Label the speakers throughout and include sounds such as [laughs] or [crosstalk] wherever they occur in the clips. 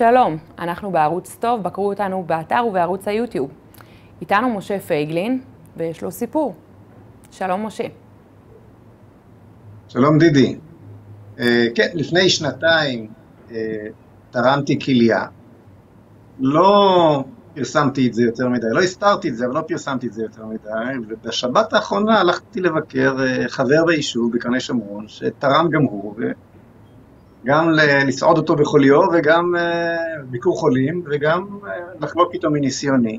Speaker 1: שלום, אנחנו בערוץ טוב, בקרו אותנו באתר ובערוץ היוטיוב. איתנו משה פייגלין, ויש לו סיפור. שלום משה.
Speaker 2: שלום דידי. Uh, כן, לפני שנתיים uh, תרמתי כליה. לא פרסמתי את זה יותר מדי, לא הסתרתי את זה, אבל לא פרסמתי את זה יותר מדי, ובשבת האחרונה הלכתי לבקר uh, חבר ביישוב בקרני שומרון, שתרם גם הוא, גם לסעוד אותו בחוליו, וגם uh, ביקור חולים, וגם uh, לחלוק איתו מניסיוני.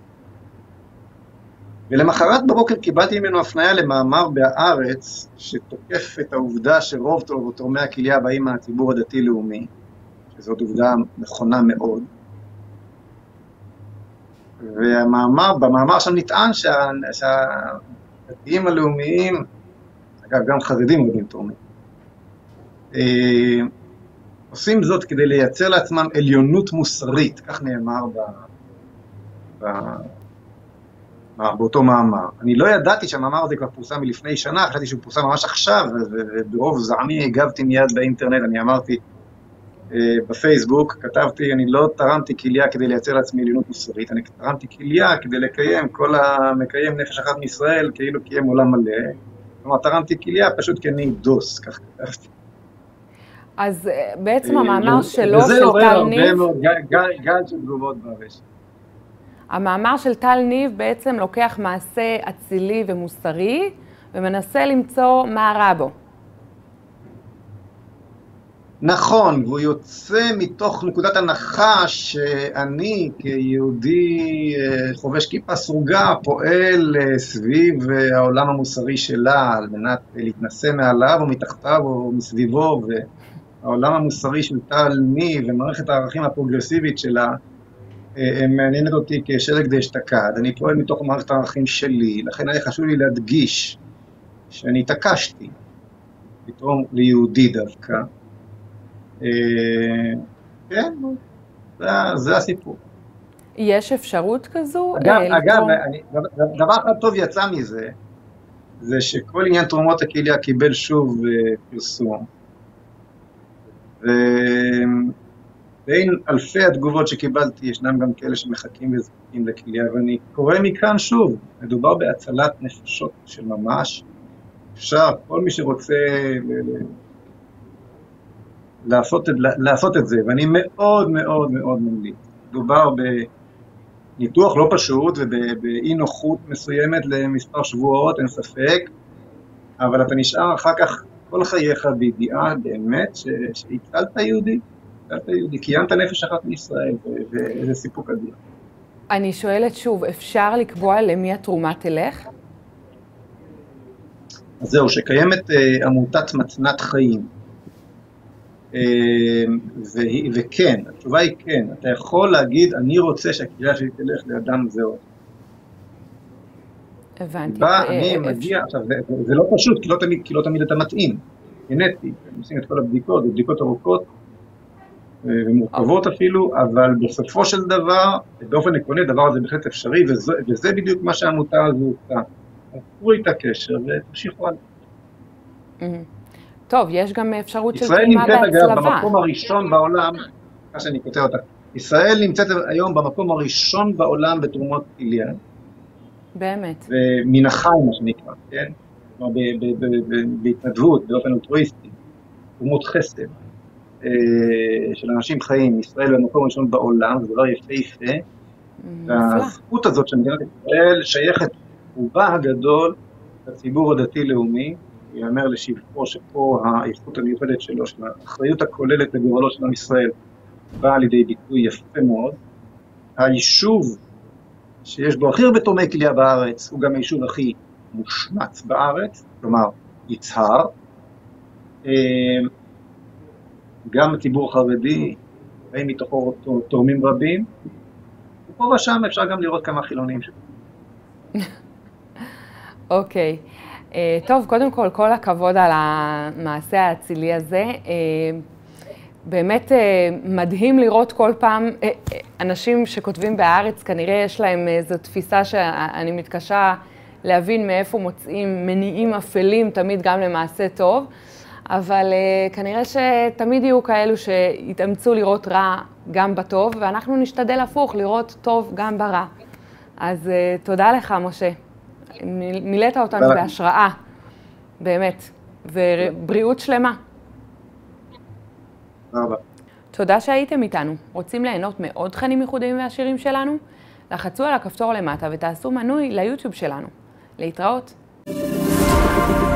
Speaker 2: ולמחרת בבוקר קיבלתי ממנו הפניה למאמר בהארץ שתוקף את העובדה שרוב תורמי הכליה באים מהציבור הדתי-לאומי, שזאת עובדה נכונה מאוד. והמאמר, במאמר שם נטען שה, שהדתיים הלאומיים, אגב גם חרדים רבים תורמים, אה, עושים זאת כדי לייצר לעצמם עליונות מוסרית, כך נאמר ב... ב באותו מאמר. אני לא ידעתי שהמאמר הזה כבר פורסם מלפני שנה, חשבתי שהוא פורסם ממש עכשיו, וברוב זעמי הגבתי מיד באינטרנט, אני אמרתי אה, בפייסבוק, כתבתי, אני לא תרמתי כליה כדי לייצר לעצמי עליונות מוסרית, אני תרמתי כליה כדי לקיים, כל המקיים נפש אחת מישראל, כאילו קיים עולם מלא. כלומר, תרמתי כליה פשוט כי אני דוס, כך כתבתי.
Speaker 1: אז אה, בעצם המאמר שלו, של טל ניב... וזה עורר הרבה מאוד
Speaker 2: גל של תגובות ברשת.
Speaker 1: המאמר של טל ניב בעצם לוקח מעשה אצילי ומוסרי ומנסה למצוא מה רע בו.
Speaker 2: נכון, והוא יוצא מתוך נקודת הנחה שאני כיהודי אה, חובש כיפה סרוגה פועל אה, סביב אה, העולם המוסרי שלה על מנת להתנשא מעליו או מתחתיו והעולם המוסרי של טל ניב ומערכת הערכים הפרוגרסיבית שלה אה, מעניינת אותי כשלג דאשתקד, אני פועל מתוך מערכת הערכים שלי, לכן היה חשוב לי להדגיש שאני התעקשתי לתרום ליהודי דווקא. אה, כן, זה, זה הסיפור.
Speaker 1: יש אפשרות כזו?
Speaker 2: אגב, אה, אגב אני, דבר אחד טוב יצא מזה, זה שכל עניין תרומות הכליה קיבל שוב פרסום. בין אלפי התגובות שקיבלתי, ישנם גם כאלה שמחכים וזקוקים לכליה, ואני קורא מכאן שוב, מדובר בהצלת נפשות של ממש. אפשר, כל מי שרוצה לעשות לעשות את זה, ואני מאוד מאוד מאוד ממליץ. מדובר בניתוח לא פשוט ובאי נוחות מסוימת למספר שבועות, אין ספק, אבל אתה נשאר אחר כך כל חייך בידיעה באמת שהצלת יהודי. אתה יהודי, קיימת נפש אחת מישראל, ואיזה סיפוק אדיר.
Speaker 1: אני שואלת שוב, אפשר לקבוע למי התרומה תלך?
Speaker 2: אז זהו, שקיימת uh, עמותת מתנת חיים. Uh, וכן, התשובה היא כן, אתה יכול להגיד, אני רוצה שהקריאה שלי תלך לאדם זה או
Speaker 1: הבנתי.
Speaker 2: בא, אני מגיע, עכשיו, זה, לא פשוט, כי לא תמיד, לא אתה מתאים, גנטי, הם עושים את כל הבדיקות, בדיקות ארוכות, ומורכבות אפילו, אבל בסופו של דבר, באופן עקרוני, הדבר הזה בהחלט אפשרי, וזה, וזה בדיוק מה שהעמותה הזו עושה. תקחו איתה קשר ותמשיכו
Speaker 1: הלאה. טוב, יש גם אפשרות של תרומה בהצלבה. ישראל נמצאת
Speaker 2: אגב במקום הראשון בעולם, מה שאני כותב אותה, ישראל נמצאת היום במקום הראשון בעולם בתרומות כליה.
Speaker 1: באמת.
Speaker 2: ומן החי, מה שנקרא, כן? כלומר, בהתנדבות, באופן אלטרואיסטי, תרומות חסד. אה, של אנשים חיים, ישראל במקום הראשון בעולם, זה דבר יפהפה, mm, והזכות הזאת של מדינת ישראל שייכת רובה הגדול לציבור הדתי-לאומי, ייאמר לשבחו שפה האיכות המיוחדת שלו, של האחריות הכוללת לגורלו של עם ישראל, באה לידי ביטוי יפה מאוד. היישוב שיש בו הכי הרבה תורמי כליה בארץ, הוא גם היישוב הכי מושמץ בארץ, כלומר יצהר. אה, גם הציבור החרדי, באים מתוכו תורמים רבים, ופה ושם אפשר גם לראות כמה חילונים שם. [laughs]
Speaker 1: אוקיי. okay. אה, uh, טוב, קודם כל, כל הכבוד על המעשה האצילי הזה. Uh, באמת uh, מדהים לראות כל פעם, uh, uh, אנשים שכותבים בהארץ, כנראה יש להם איזו תפיסה שאני מתקשה להבין מאיפה מוצאים מניעים אפלים תמיד גם למעשה טוב. אבל כנראה שתמיד יהיו כאלו שיתאמצו לראות רע גם בטוב, ואנחנו נשתדל הפוך, לראות טוב גם ברע. אז תודה לך, משה. מילאת אותנו בהשראה, באמת, ובריאות שלמה.
Speaker 2: תודה רבה.
Speaker 1: תודה שהייתם איתנו. רוצים ליהנות מעוד תכנים ייחודיים ועשירים שלנו? לחצו על הכפתור למטה ותעשו מנוי ליוטיוב שלנו. להתראות. thank you